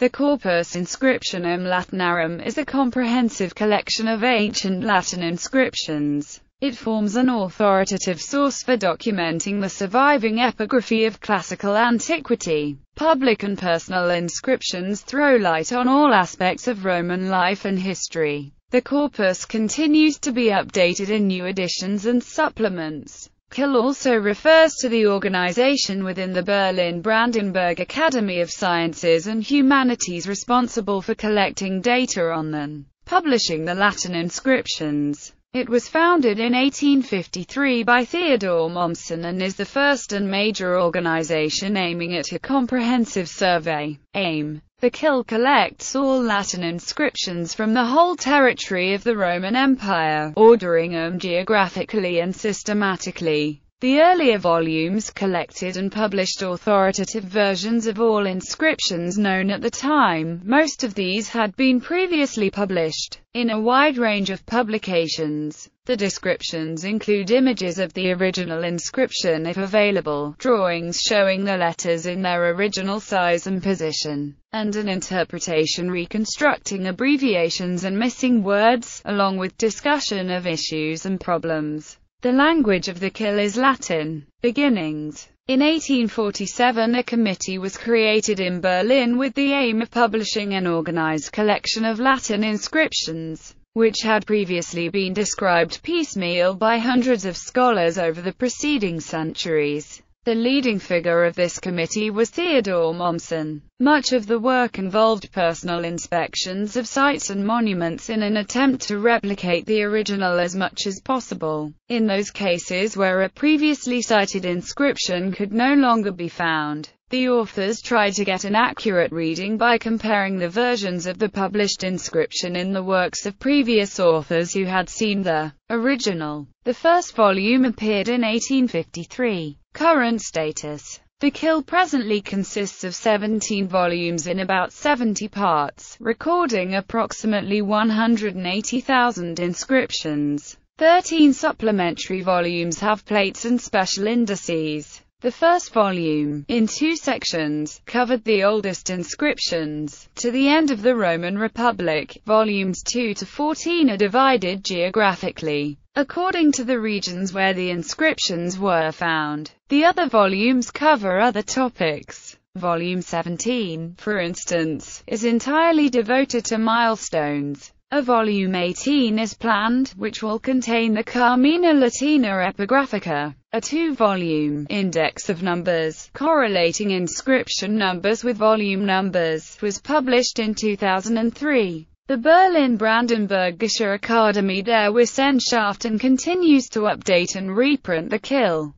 The Corpus Inscriptionum Latinarum is a comprehensive collection of ancient Latin inscriptions. It forms an authoritative source for documenting the surviving epigraphy of classical antiquity. Public and personal inscriptions throw light on all aspects of Roman life and history. The corpus continues to be updated in new editions and supplements. CIL also refers to the organization within the Berlin-Brandenburg Academy of Sciences and Humanities responsible for collecting data on them, publishing the Latin inscriptions. It was founded in 1853 by Theodor Mommsen and is the first and major organization aiming at a comprehensive survey. AIM. The CIL collects all Latin inscriptions from the whole territory of the Roman Empire, ordering them geographically and systematically. The earlier volumes collected and published authoritative versions of all inscriptions known at the time. Most of these had been previously published in a wide range of publications. The descriptions include images of the original inscription if available, drawings showing the letters in their original size and position, and an interpretation reconstructing abbreviations and missing words, along with discussion of issues and problems. The language of the CIL is Latin. Beginnings in 1847 a committee was created in Berlin with the aim of publishing an organized collection of Latin inscriptions, which had previously been described piecemeal by hundreds of scholars over the preceding centuries. The leading figure of this committee was Theodor Mommsen. Much of the work involved personal inspections of sites and monuments in an attempt to replicate the original as much as possible. In those cases where a previously cited inscription could no longer be found, the authors tried to get an accurate reading by comparing the versions of the published inscription in the works of previous authors who had seen the original. The first volume appeared in 1853. Current status the CIL presently consists of 17 volumes in about 70 parts, recording approximately 180,000 inscriptions. 13 supplementary volumes have plates and special indices. The first volume, in two sections, covered the oldest inscriptions, to the end of the Roman Republic. Volumes 2 to 14 are divided geographically, according to the regions where the inscriptions were found. The other volumes cover other topics. Volume 17, for instance, is entirely devoted to milestones. A volume 18 is planned, which will contain the Carmina Latina Epigraphica, a two-volume index of numbers, correlating inscription numbers with volume numbers, was published in 2003. The Berlin-Brandenburgische Akademie der Wissenschaften continues to update and reprint the CIL.